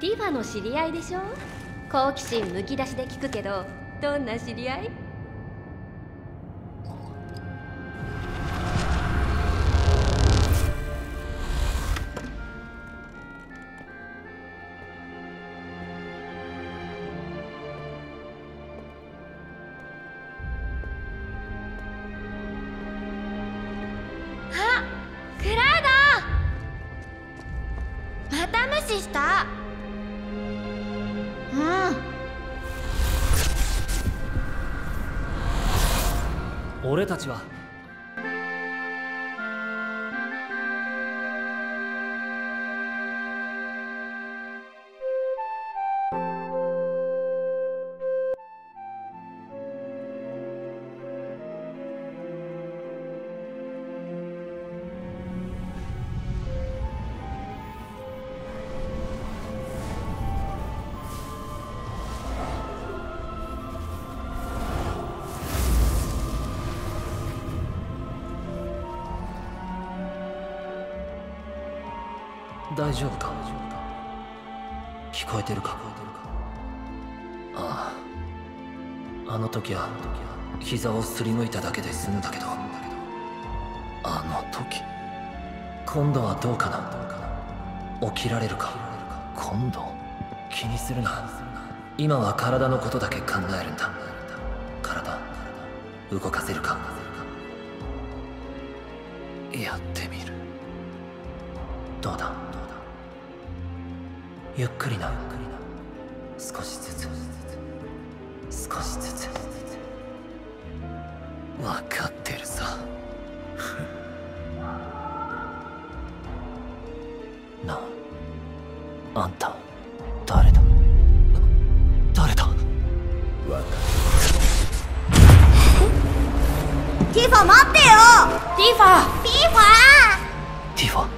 ティファの知り合いでしょ？好奇心むき出しで聞くけどどんな知り合い？あクラウド！また無視した？俺たちは大丈夫か？聞こえてるか？ああ。あの時は膝をすりむいただけで済んだけど。あの時。今度はどうかな？起きられるか？今度？気にするな。今は体のことだけ考えるんだ。体。動かせるか？やってみる。どうだ？ゆっくりな。少しずつ。少しずつ。分かってるさ。なあ。あんた。誰だ。誰だ。ティファ。待ってよティファ。ティファ。ティファ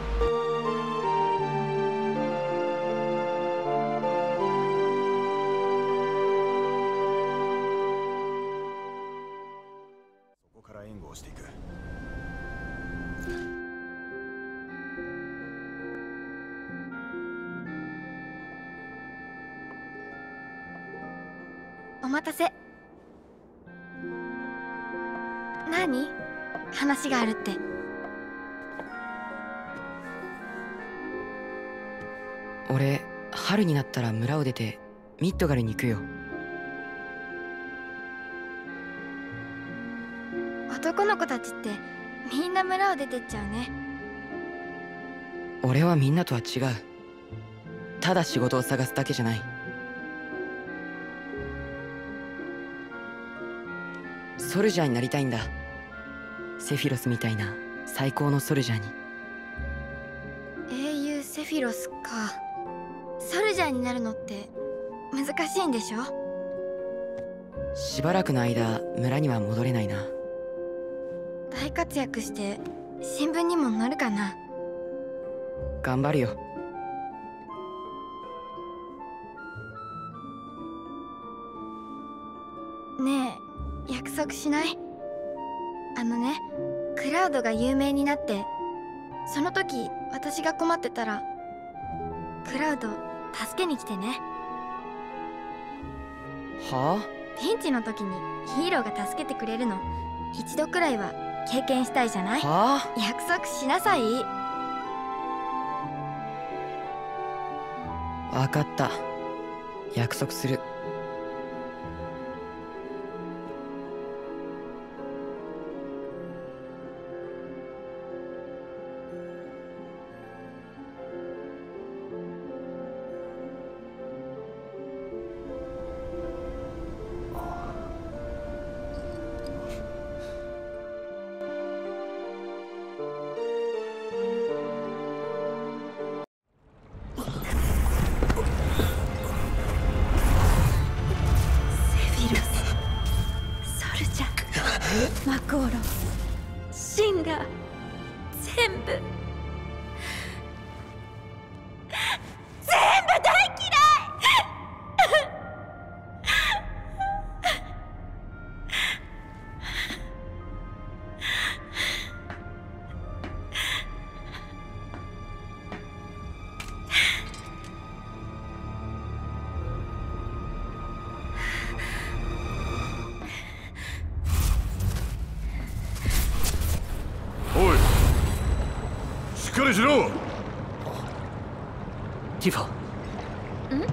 していく。お待たせ。何？話があるって。俺春になったら村を出てミッドガルに行くよ男の子たちってみんな村を出てっちゃうね。俺はみんなとは違う。ただ仕事を探すだけじゃない。ソルジャーになりたいんだ。セフィロスみたいな最高のソルジャーに。英雄セフィロスか。ソルジャーになるのって難しいんでしょ？しばらくの間村には戻れないな。大活躍して新聞にも載るかな？頑張るよ。ねえ約束しない？あのねクラウドが有名になってその時私が困ってたらクラウド助けに来てね。はピンチの時にヒーローが助けてくれるの。一度くらいは経験したいじゃない？あ？は約束しなさい。あ分かった。約束するマコーロシンラー全部全部。っかりしろティファん